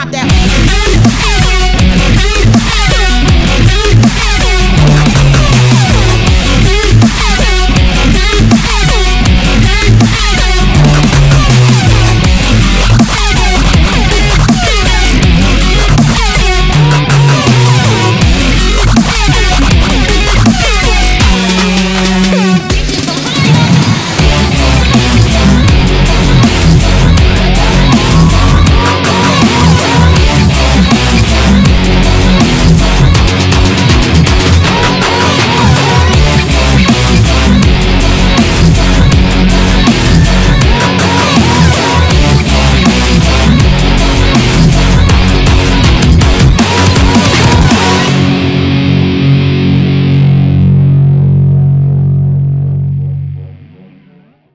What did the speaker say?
Drop that